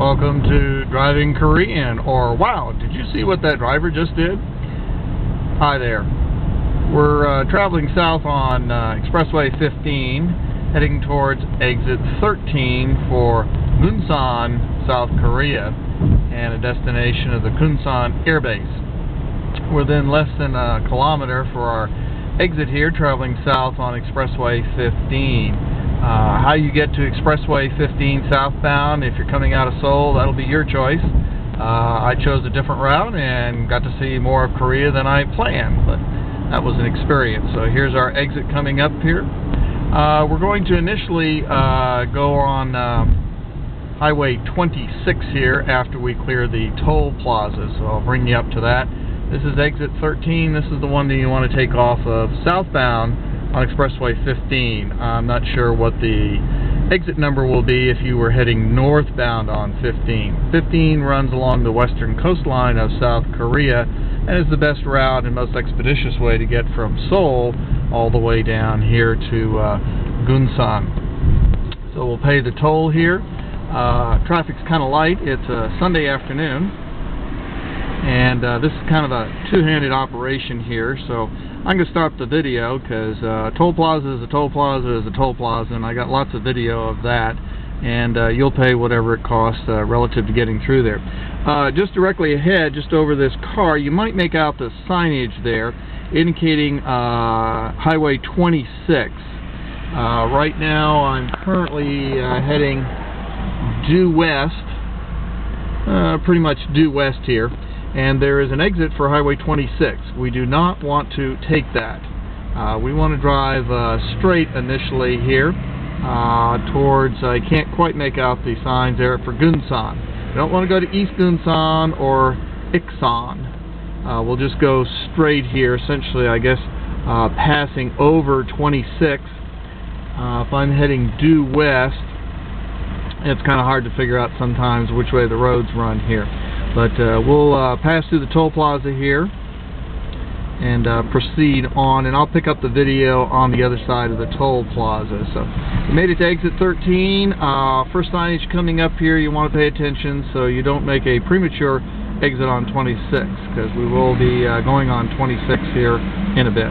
Welcome to Driving Korean, or wow, did you see what that driver just did? Hi there. We're uh, traveling south on uh, Expressway 15, heading towards exit 13 for Gunsan, South Korea, and a destination of the Kunsan Air Base. We're then less than a kilometer for our exit here, traveling south on Expressway 15. Uh, how you get to Expressway 15 southbound, if you're coming out of Seoul, that'll be your choice. Uh, I chose a different route and got to see more of Korea than I planned, but that was an experience. So here's our exit coming up here. Uh, we're going to initially uh, go on um, Highway 26 here after we clear the toll plaza, so I'll bring you up to that. This is exit 13. This is the one that you want to take off of southbound on Expressway 15. I'm not sure what the exit number will be if you were heading northbound on 15. 15 runs along the western coastline of South Korea and is the best route and most expeditious way to get from Seoul all the way down here to uh, Gunsan. So we'll pay the toll here. Uh, traffic's kind of light. It's a Sunday afternoon and uh, this is kind of a two-handed operation here so I'm going to stop the video because uh, toll plaza is a toll plaza is a toll plaza and I got lots of video of that and uh, you'll pay whatever it costs uh, relative to getting through there. Uh, just directly ahead, just over this car, you might make out the signage there indicating uh, Highway 26. right now I'm currently heading due west, pretty much due west here and there is an exit for Highway 26. We do not want to take that. Uh, we want to drive uh, straight initially here uh, towards, I can't quite make out the signs there, for Gunsan. We don't want to go to East Gunsan or Iksan. Uh, we'll just go straight here, essentially, I guess, uh, passing over 26. Uh, if I'm heading due west, it's kind of hard to figure out sometimes which way the roads run here. But uh, we'll uh, pass through the toll plaza here and uh, proceed on, and I'll pick up the video on the other side of the toll plaza. So we made it to exit 13. Uh, first signage coming up here, you want to pay attention so you don't make a premature exit on 26 because we will be uh, going on 26 here in a bit.